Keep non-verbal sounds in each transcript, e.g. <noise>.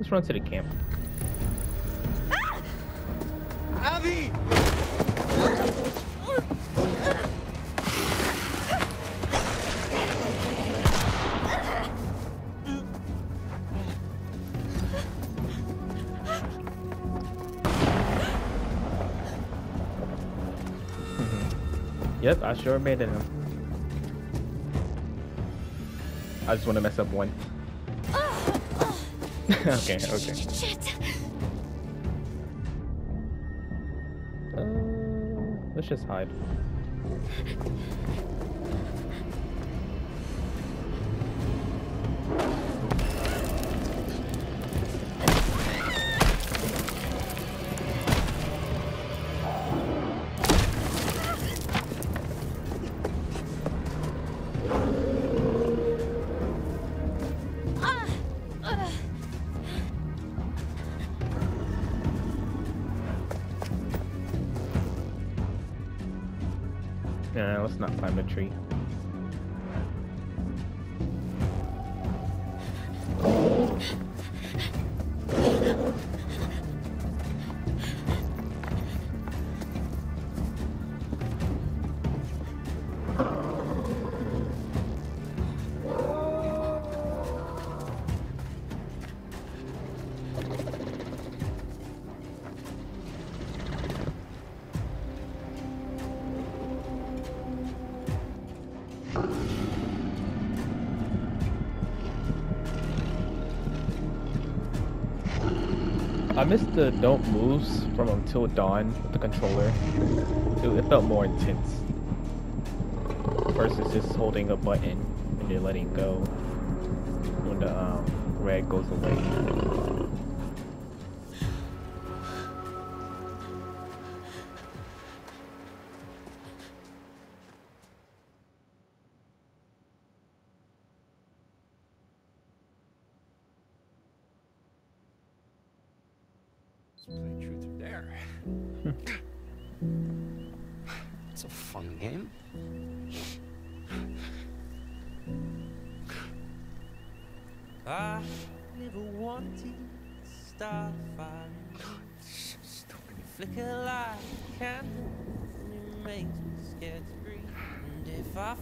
Let's run to the camp. Abby! Mm-hmm. Yep, I sure made it. I just want to mess up one. <laughs> okay, okay. Shit. Uh, let's just hide. Not climb the tree. I missed the don't moves from until dawn with the controller. It, it felt more intense versus just holding a button and then letting go when the um, red goes away.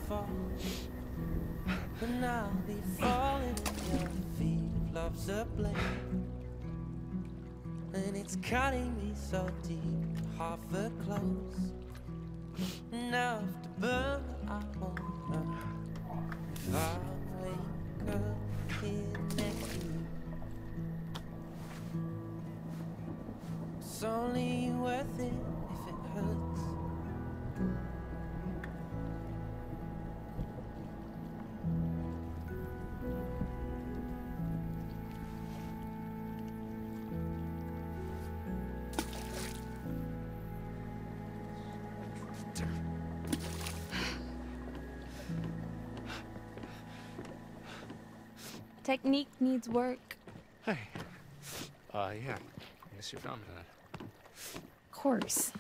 Fall, then I'll be falling at your feet. Love's a blame, and it's cutting me so deep, half a close. Enough to burn, I won't know if I wake up here next to you. It's only worth it Technique needs work. Hey. Uh, yeah. I guess you found that. Of course.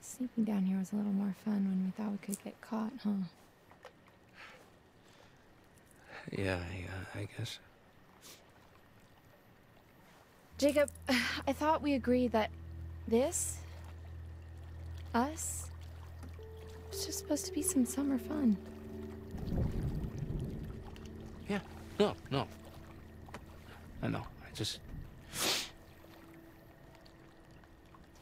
Sneaking down here was a little more fun when we thought we could get caught, huh? Yeah, yeah, I guess. Jacob, I thought we agreed that this, us, was just supposed to be some summer fun. Yeah. No, no. I know. I just.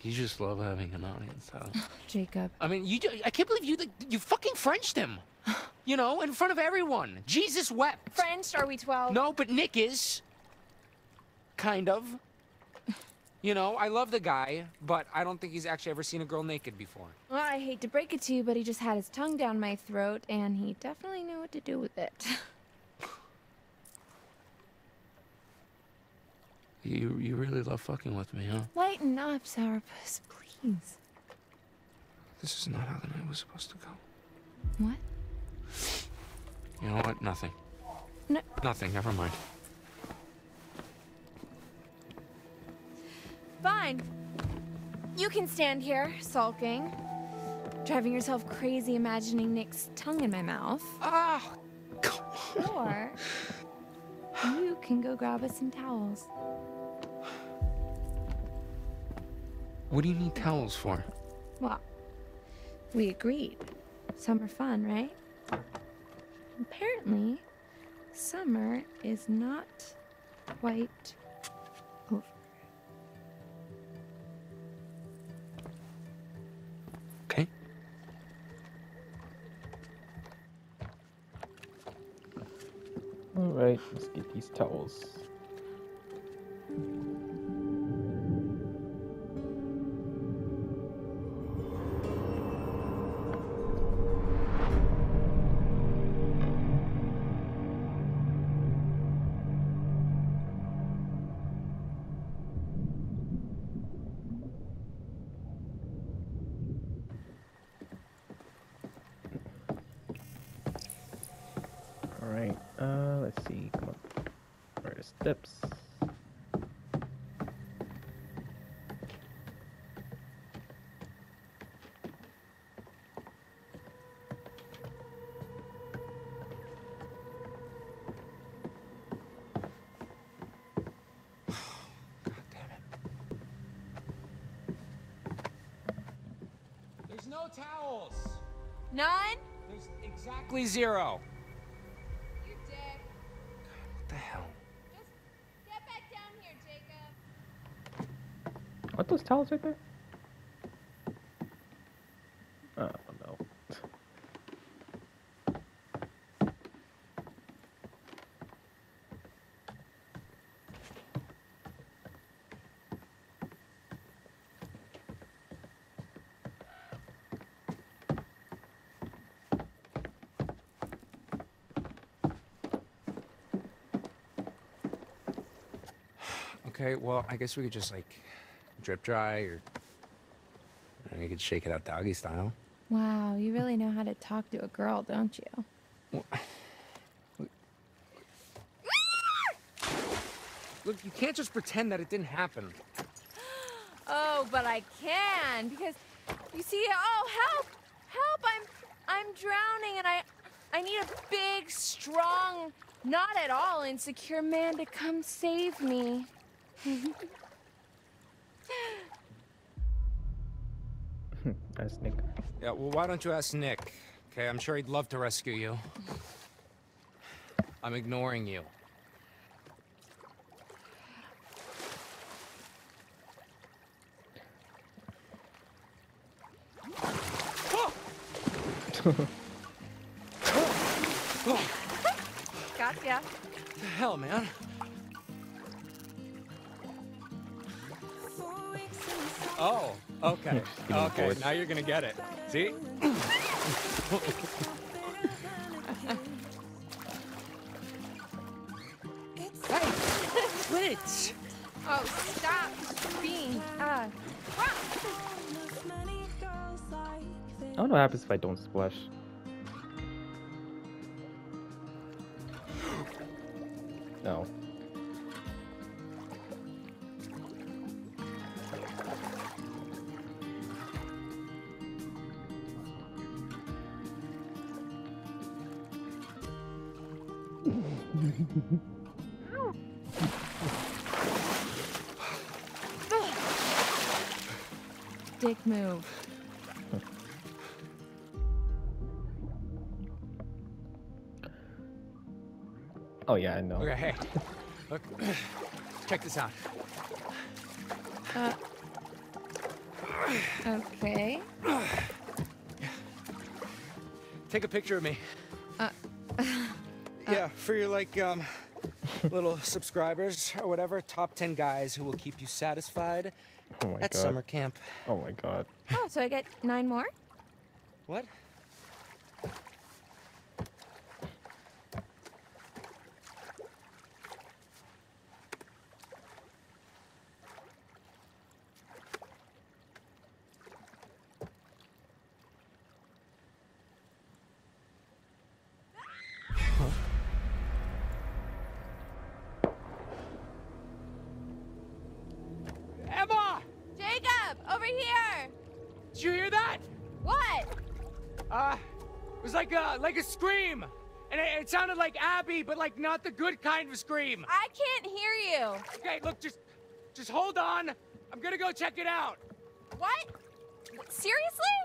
You just love having an audience, huh? <laughs> Jacob, I mean, you. I can't believe you. You fucking Frenched him. <laughs> You know, in front of everyone. Jesus wept. French, are we 12? No, but Nick is. Kind of. You know, I love the guy, but I don't think he's actually ever seen a girl naked before. Well, I hate to break it to you, but he just had his tongue down my throat, and he definitely knew what to do with it. <laughs> You you really love fucking with me, huh? Lighten up, Sourpuss, please. This is not how the night was supposed to go. What? You know what? Nothing. No. Nothing. Never mind. Fine. You can stand here, sulking, driving yourself crazy imagining Nick's tongue in my mouth. Ah, come Or you can go grab us some towels. What do you need towels for? Well, we agreed. Summer fun, right? Apparently, summer is not quite Alright, let's get these towels. None? There's exactly zero. You dick. What the hell? Just get back down here, Jacob. Aren't those towels right there? Okay, well, I guess we could just like drip dry or or you could shake it out doggy style. Wow, you really know how to talk to a girl, don't you? Look, you can't just pretend that it didn't happen. <gasps> Oh, but I can because you see. Oh, help! Help! I'm I'm drowning, and I I need a big, strong, not at all insecure man to come save me. <laughs> That's Nick. Yeah, well, why don't you ask Nick? Okay, I'm sure he'd love to rescue you. I'm ignoring you. Gotcha. What the hell, man? Oh, okay. Just <laughs> give me the Okay, now you're gonna get it. See? <laughs> hey, quit! Oh, stop being uh. I don't know what happens if I don't splash. Oh yeah, I know. Okay, hey, look, <clears throat> check this out. Uh. Okay. Take a picture of me. <laughs> Uh, yeah, for your like um little <laughs> subscribers or whatever, top 10 guys who will keep you satisfied Oh my at god. summer camp. Oh my god. Oh, so I get nine more? What? Scream. And it, it sounded like Abby, but like not the good kind of scream. I can't hear you. Okay, look, just, just hold on. I'm gonna go check it out. What? Seriously?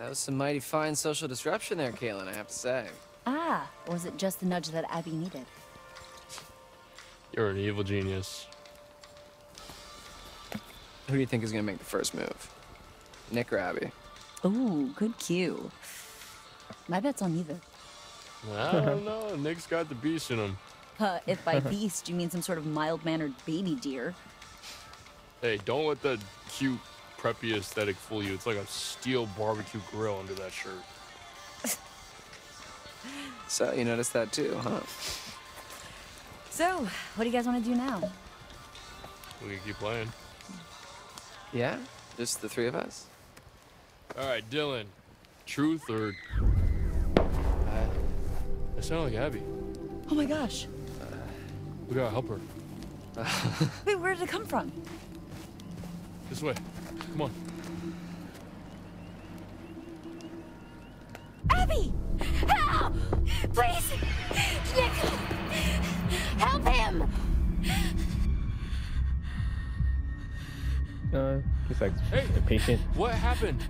That was some mighty fine social disruption there, Kaitlyn, I have to say. Ah, was it just the nudge that Abby needed? You're an evil genius. Who do you think is gonna make the first move? Nick or Abby? Ooh, good cue. My bet's on either. I don't know. Nick's got the beast in him. Uh, if by <laughs> beast you mean some sort of mild-mannered baby deer. Hey, don't let the cute, preppy aesthetic fool you. It's like a steel barbecue grill under that shirt. <laughs> So, you noticed that too, huh? So, what do you guys want to do now? We can keep playing. Yeah? Just the three of us? All right, Dylan. Truth or Uh, it sounded like Abby. Oh my gosh. We gotta help her. <laughs> Wait, where did it come from? This way. Come on. Abby! Help! Please! Nick! Help him! Uh, he's like Hey. impatient. What happened?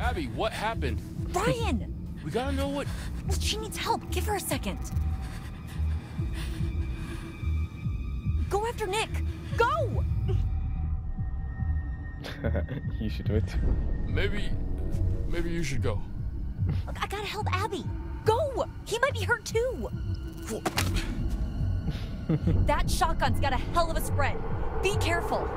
Abby, what happened? Ryan! We gotta know what. Well, she needs help. Give her a second. Go after Nick! Go! <laughs> you should do it. Maybe. Maybe you should go. Look, I gotta help Abby. Go! He might be hurt too. <laughs> that shotgun's got a hell of a spread. Be careful.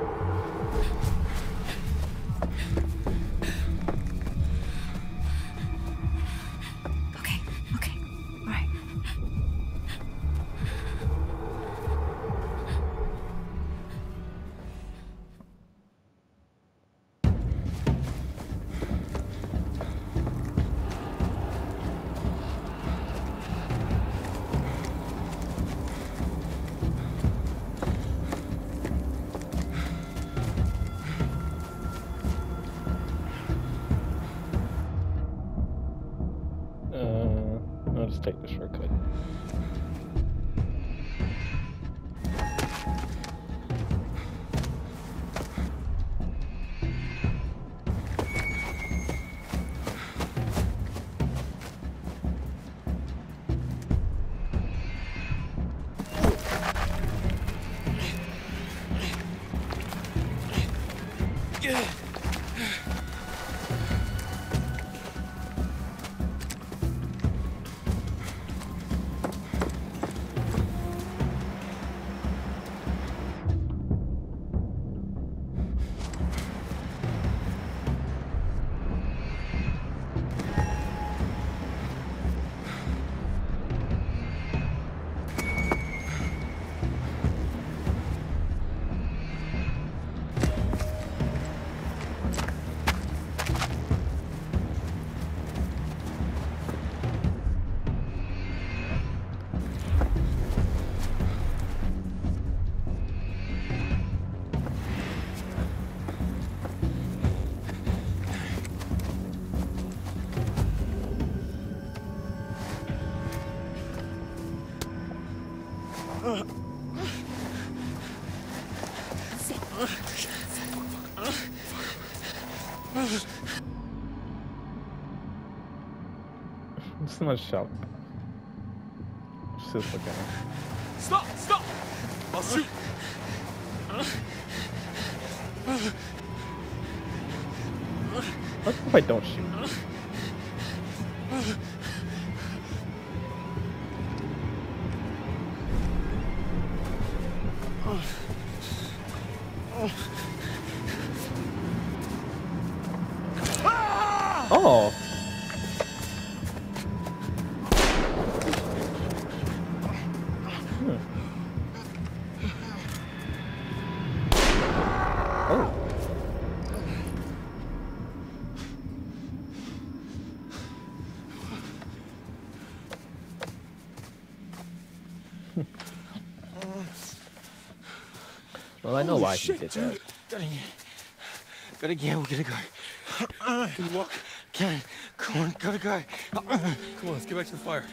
It's not shop. Just look at. Stop! Stop! I'll shoot! What if I don't shoot? I know Holy why shit, he did dude. that. Gotta get, gotta get, we gotta go. Uh, uh. Can you walk? Can come on, gotta go. Come on, let's get back to the fire.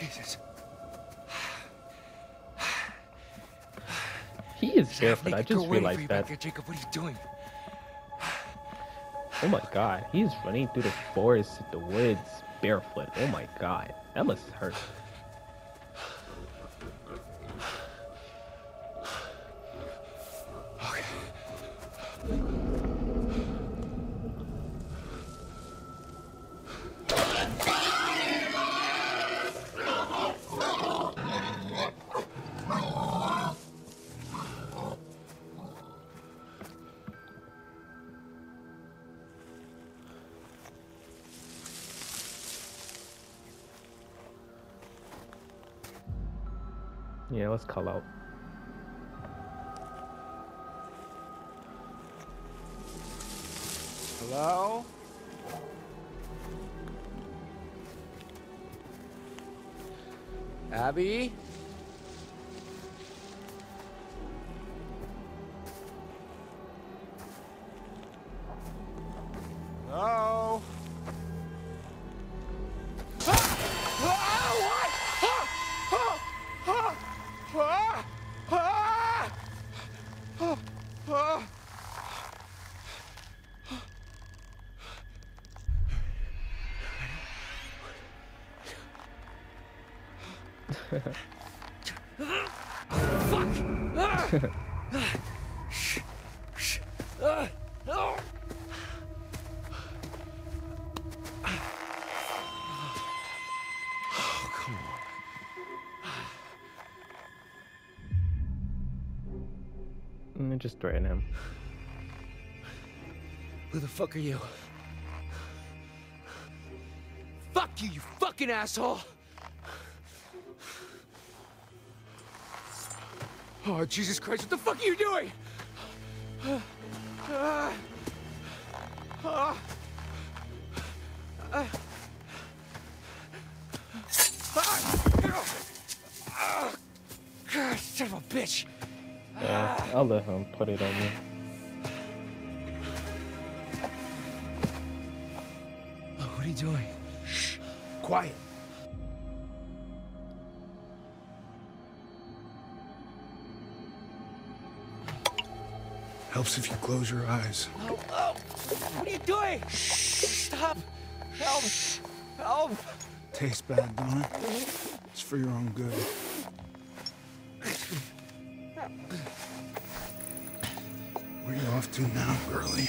Jesus. He is barefoot. I just girl waiting for realized that. there, Jacob. What are you doing? Oh my god, he's running through the forest, the woods, barefoot. Oh my god, that must hurt. Hello? Abby? Hello? Mm, just threaten him. Who the fuck are you? Fuck you, you fucking asshole! Oh, Jesus Christ, what the fuck are you doing? Ah. Ah. Ah. Ah. God, son of a bitch! Yeah, I'll let him put it on me. Oh, what are you doing? Shh. Quiet. Helps if you close your eyes. Oh, oh. What are you doing? Stop. Help. Help. Tastes bad, don't it? It's for your own good. Where are you off to now, girlie?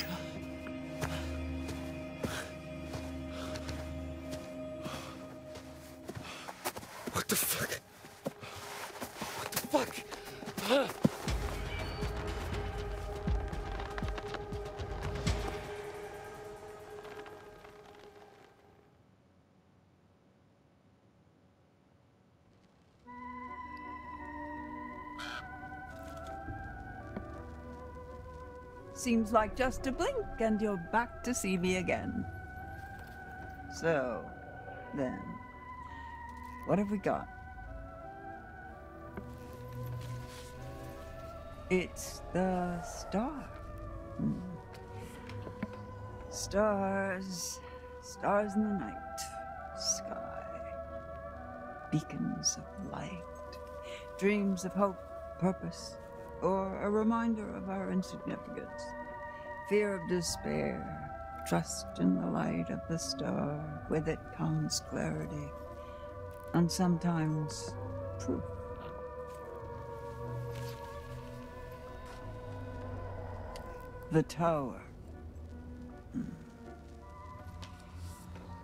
Seems like just a blink and you're back to see me again. So, then, what have we got? It's the star. Hmm. Stars, stars in the night, sky, beacons of light, dreams of hope, purpose, or a reminder of our insignificance. Fear of despair, trust in the light of the star. With it comes clarity, and sometimes proof. The tower.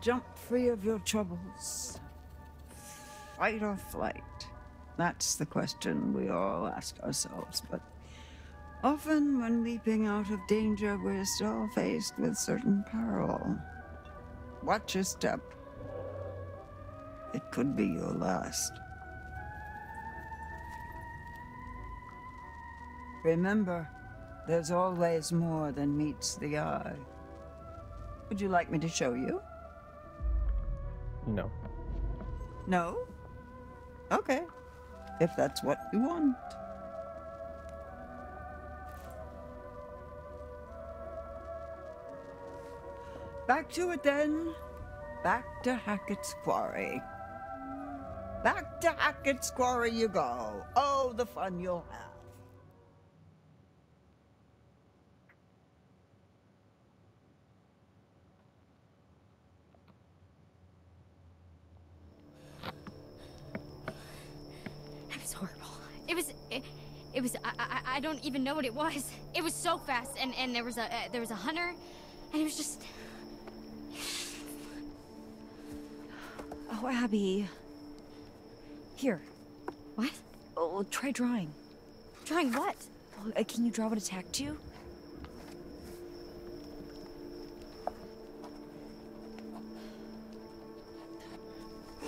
Jump free of your troubles. Fight or flight. That's the question we all ask ourselves, but often when leaping out of danger, we're still faced with certain peril. Watch your step. It could be your last. Remember, there's always more than meets the eye. Would you like me to show you? No. No? Okay. If that's what you want. Back to it then. Back to Hackett's Quarry. Back to Hackett's Quarry you go. Oh, the fun you'll have. It was horrible. It was. It, it was. I, I. I don't even know what it was. It was so fast, and and there was a uh, there was a hunter, and it was just. Abby. Here. What? Oh, try drawing. Drawing what? Uh, can you draw what attacked you?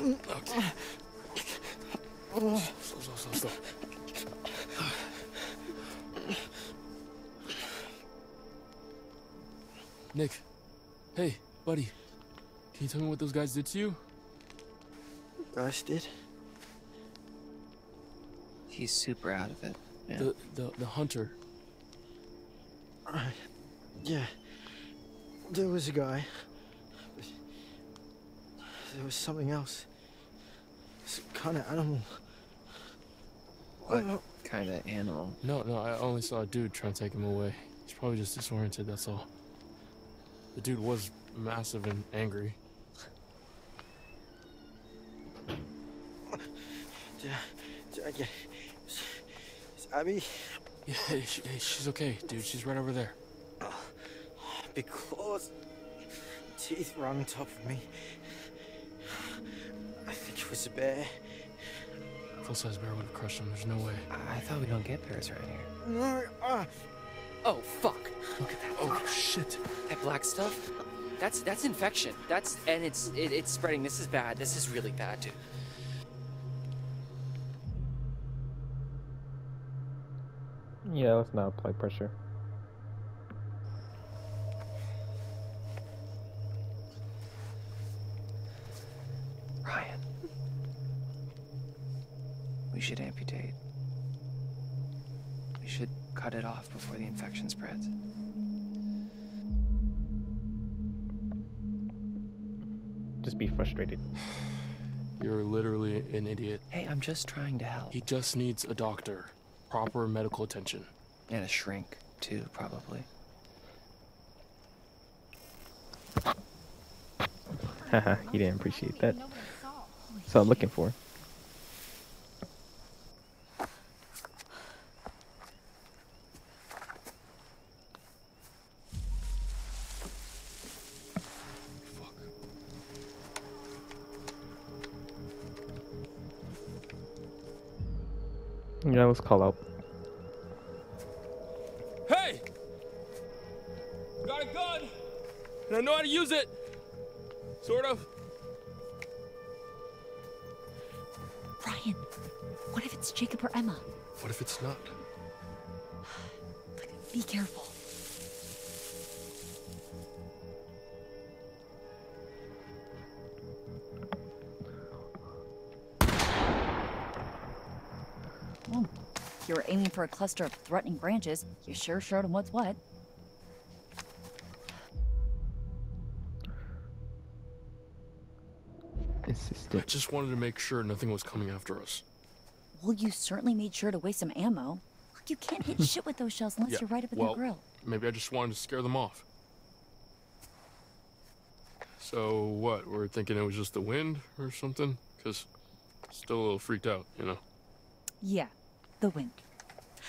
Okay. Slow, slow, slow, slow. Nick, hey, buddy, can you tell me what those guys did to you? Rush did. He's super out of it. Yeah. The, the, the hunter. Uh, yeah. There was a guy. There was something else. Some kind of animal. What kind of animal? No, no, I only saw a dude trying to take him away. He's probably just disoriented, that's all. The dude was massive and angry. Did I, did I get. Is, is Abby? Yeah, she, she's okay, dude. She's right over there. Big claws. Teeth were on top of me. I think it was a bear. Full-size bear would have crushed him. There's no way. I thought we don't get bears right here. No, ah. Oh fuck! Look at that. Oh shit! That black stuff. That's that's infection. That's and it's it, it's spreading. This is bad. This is really bad, dude. Yeah, let's not apply pressure. Ryan. We should amputate. We should cut it off before the infection spreads. Just be frustrated. You're literally an idiot. Hey, I'm just trying to help. He just needs a doctor. Proper medical attention. And a shrink, too, probably. Haha, <laughs> he didn't appreciate that. That's what I'm looking for. Yeah, let's call out. Hey! Got a gun! And I know how to use it! Sort of. Ryan, what if it's Jacob or Emma? What if it's not? Be careful. You were aiming for a cluster of threatening branches, you sure showed him what's what. I just wanted to make sure nothing was coming after us. Well, you certainly made sure to waste some ammo. Look, you can't hit <laughs> shit with those shells unless Yeah, you're right up in well, their grill. Maybe I just wanted to scare them off. So what? We're thinking it was just the wind or something? Because still a little freaked out, you know? Yeah, the wind.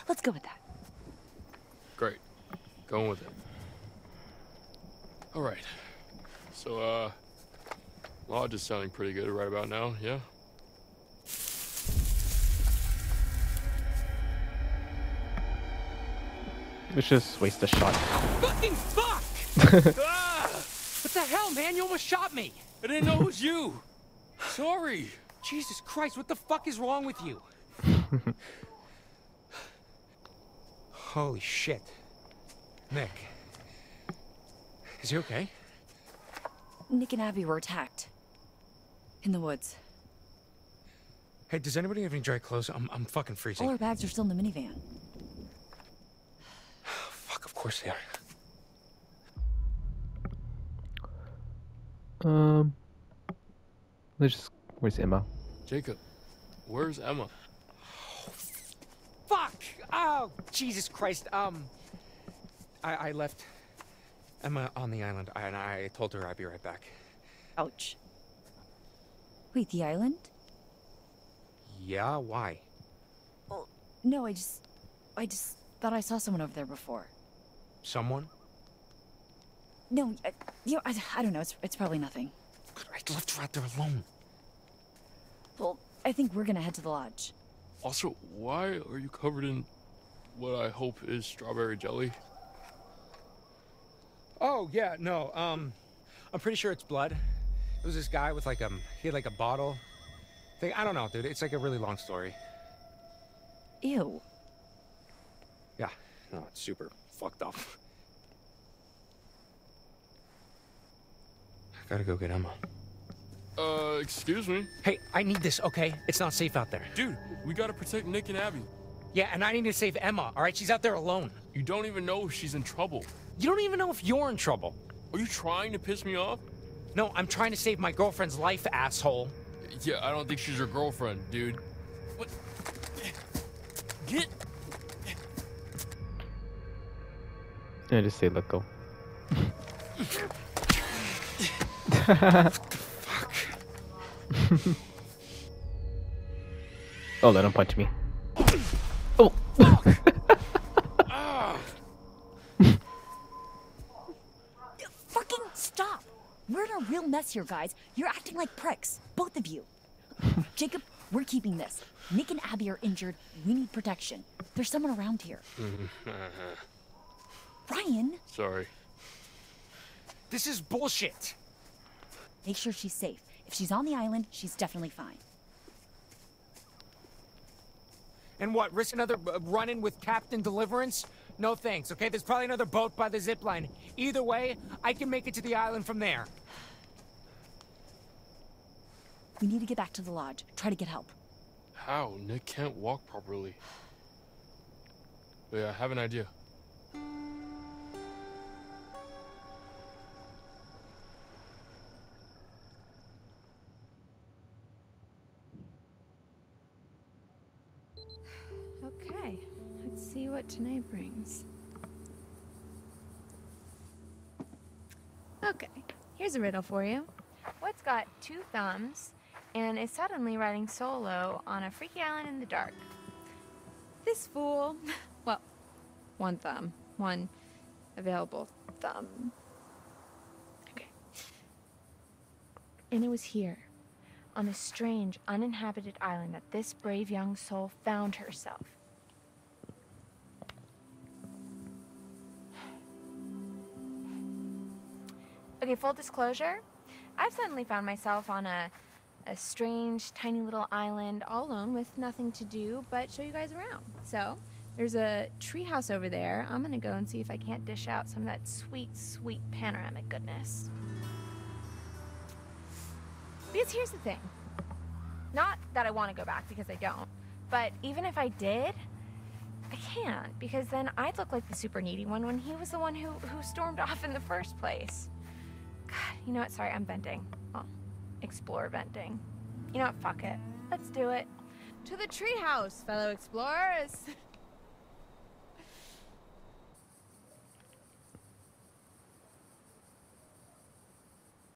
Let's go with that. Great. Going with it. All right. So, uh, lodge is sounding pretty good right about now, yeah? Let's just waste a shot. Fucking fuck! <laughs> ah! What the hell, man? You almost shot me! I didn't know it was you! Sorry! Jesus Christ, what the fuck is wrong with you? <laughs> Holy shit. Nick. Is he okay? Nick and Abby were attacked. In the woods. Hey, does anybody have any dry clothes? I'm, I'm fucking freezing. All our bags are still in the minivan. <sighs> Fuck, of course they are. Um, let's just. Where's Emma? Jacob, where's Emma? Fuck! Oh, Jesus Christ. Um, I, I left Emma on the island, and I told her I'd be right back. Ouch. Wait, the island? Yeah, why? Well, no, I just. I just thought I saw someone over there before. Someone? No, I, you know, I, I don't know. It's, it's probably nothing. I left her out there alone. Well, I think we're gonna head to the lodge. Also, why are you covered in what I hope is strawberry jelly? Oh, yeah, no, um, I'm pretty sure it's blood. It was this guy with like, um, he had like a bottle thing. I don't know, dude. It's like a really long story. Ew. Yeah, no, it's super fucked up. I gotta go get Emma. Uh, excuse me? Hey, I need this, okay? It's not safe out there. Dude, we gotta protect Nick and Abby. Yeah, and I need to save Emma, all right? She's out there alone. You don't even know if she's in trouble. You don't even know if you're in trouble. Are you trying to piss me off? No, I'm trying to save my girlfriend's life, asshole. Yeah, I don't think she's your girlfriend, dude. What? Get. Yeah, just say let go. <laughs> <laughs> <laughs> <laughs> oh, let him punch me. Oh. <laughs> Fucking stop! We're in a real mess here, guys. You're acting like pricks. Both of you. <laughs> Jacob, we're keeping this. Nick and Abby are injured. We need protection. There's someone around here. Ryan, Sorry. This is bullshit. make sure she's safe. If she's on the island, she's definitely fine. And what, risk another uh, run-in with Captain Deliverance? No thanks, okay? There's probably another boat by the zip line. Either way, I can make it to the island from there. We need to get back to the lodge. Try to get help. How? Nick can't walk properly. Wait, I have an idea. Tonight brings. Okay, here's a riddle for you. What's got two thumbs and is suddenly riding solo on a freaky island in the dark? This fool. <laughs> Well, one thumb. One available thumb. Okay. And it was here, on this strange, uninhabited island, that this brave young soul found herself. Okay, full disclosure, I've suddenly found myself on a, a strange, tiny little island all alone with nothing to do but show you guys around. So, there's a treehouse over there. I'm gonna go and see if I can't dish out some of that sweet, sweet panoramic goodness. Because here's the thing. Not that I want to go back because I don't, but even if I did, I can't because then I'd look like the super needy one when he was the one who, who stormed off in the first place. God, you know what? Sorry, I'm venting. Oh, explore venting. You know what? Fuck it. Let's do it. To the treehouse, fellow explorers. <laughs>